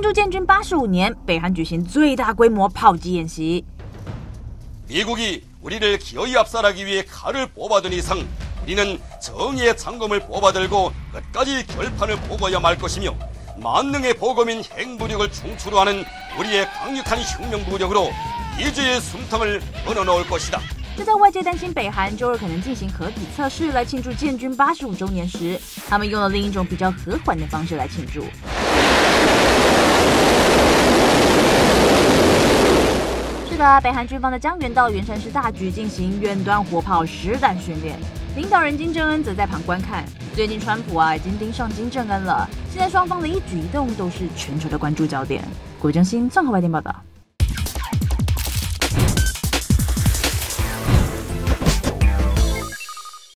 庆祝建军八十五年，北韩举行最大规模炮击演习。미국이우리를기어이압살하기위해칼을뽑아둔이상우리는정의의장검을뽑아들고끝까지결판을보고야말것이며만능의보검인행부력을충출하는우리의강력한혁명부력으로이주의숨통을끊어놓을것이다就在外界担心北韩周二可能进行核体测试来庆祝建军八十五周年时，他们用了另一种比较和缓的方式来庆祝。 是的，北韩军方的江原道原山市大举进行远端火炮实弹训练，领导人金正恩则在旁观看。最近川普啊已经盯上金正恩了，现在双方的一举一动都是全球的关注焦点。国政新综合外电报道。